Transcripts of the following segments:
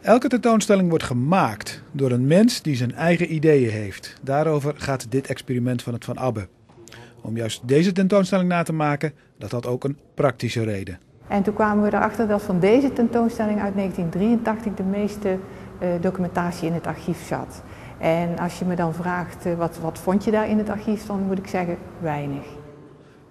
Elke tentoonstelling wordt gemaakt door een mens die zijn eigen ideeën heeft. Daarover gaat dit experiment van het Van Abbe. Om juist deze tentoonstelling na te maken, dat had ook een praktische reden. En toen kwamen we erachter dat van deze tentoonstelling uit 1983 de meeste uh, documentatie in het archief zat. En als je me dan vraagt uh, wat, wat vond je daar in het archief, dan moet ik zeggen weinig.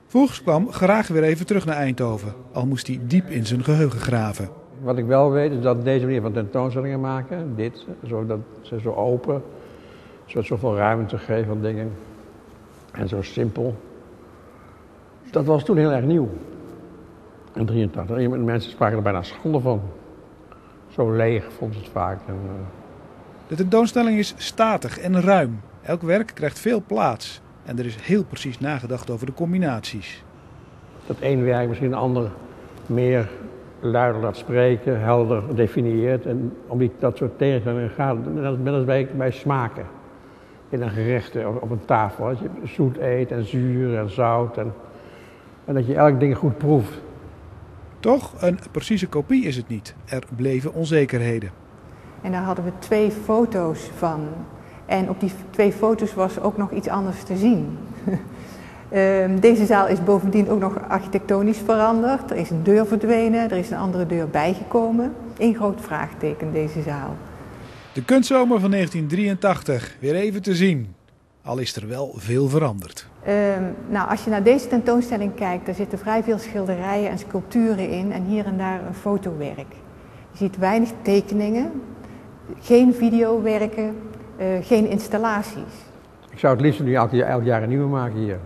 Voegs kwam graag weer even terug naar Eindhoven, al moest hij diep in zijn geheugen graven. Wat ik wel weet is dat deze manier van tentoonstellingen maken, dit, zodat ze zo open, zo zoveel ruimte geven aan dingen en zo simpel. Dat was toen heel erg nieuw. In 83. Mensen spraken er bijna schande van. Zo leeg vond ze het vaak. En, uh... De tentoonstelling is statig en ruim. Elk werk krijgt veel plaats. En er is heel precies nagedacht over de combinaties. Dat één werk misschien een ander meer luider laat spreken, helder definieert. En om die, dat soort tegenstellingen gaat, net als bij, bij smaken. In een gerecht op een tafel. Dat je zoet eet en zuur en zout. En, en dat je elk ding goed proeft. Toch, een precieze kopie is het niet. Er bleven onzekerheden. En daar hadden we twee foto's van. En op die twee foto's was ook nog iets anders te zien. um, deze zaal is bovendien ook nog architectonisch veranderd. Er is een deur verdwenen, er is een andere deur bijgekomen. Een groot vraagteken, deze zaal. De kunstzomer van 1983, weer even te zien. Al is er wel veel veranderd. Um, nou, als je naar deze tentoonstelling kijkt, daar zitten vrij veel schilderijen en sculpturen in en hier en daar een fotowerk. Je ziet weinig tekeningen, geen videowerken, uh, geen installaties. Ik zou het liefst nu elk jaar, elk jaar een nieuwe maken hier.